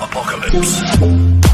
apocalypse.